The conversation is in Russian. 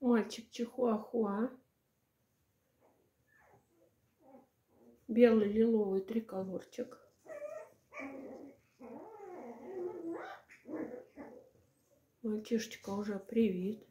Мальчик чихуахуа. Белый лиловый триколорчик. Мальчишечка уже привит.